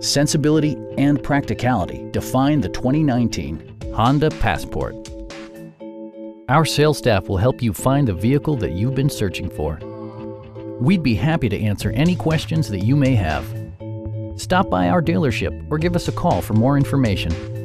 sensibility, and practicality define the 2019 Honda Passport. Our sales staff will help you find the vehicle that you've been searching for. We'd be happy to answer any questions that you may have. Stop by our dealership or give us a call for more information.